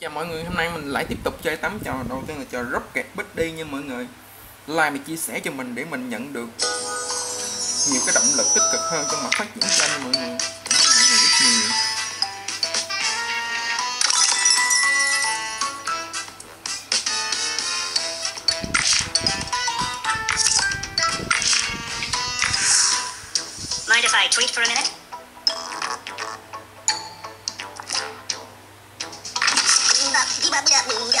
Chào mọi người, hôm nay mình lại tiếp tục chơi tám trò đầu tiên là trò Rocket Buddy nha mọi người. Like và chia sẻ cho mình để mình nhận được nhiều cái động lực tích cực hơn trong mặt phát triển kênh nha mọi người. ပါပြဘူးရ